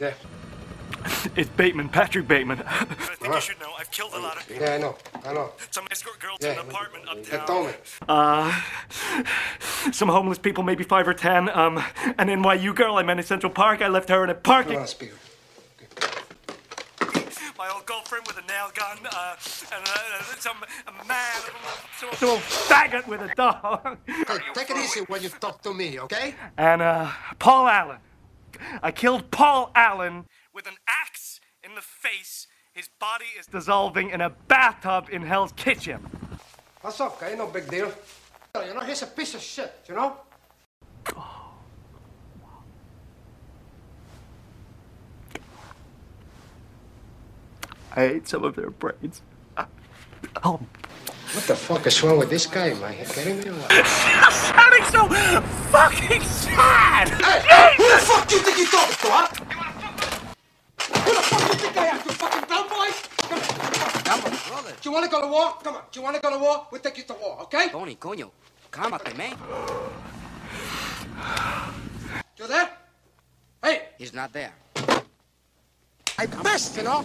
Yeah. It's Bateman, Patrick Bateman. I think you should know, I've killed a lot of people. Yeah, I know. I know. Some escort girls Yeah. in an apartment They uptown. told me. Uh, some homeless people, maybe five or ten. Um, an NYU girl I met in Central Park. I left her in a Come parking. On, speaker. My old girlfriend with a nail gun, uh, and uh, some a man, some, To a faggot with a dog. Hey, take it easy when you talk to me, okay? And uh, Paul Allen. I killed Paul Allen with an axe in the face. His body is dissolving in a bathtub in Hell's Kitchen. That's okay, no big deal. You know, he's a piece of shit, you know? I ate some of their brains. Oh, What the fuck is wrong with this guy, man? You kidding me or what? sounding so fucking sad. Hey, who the fuck do you think you're talking to, huh? Who the fuck do you think I am, you fucking bellboy? Come Come on, brother. Do you want to go to war? Come on. Do you want to go to war? We'll take you to war, okay? Tony, coño. Cálmate, man. You there? Hey, He's not there. I missed, you know?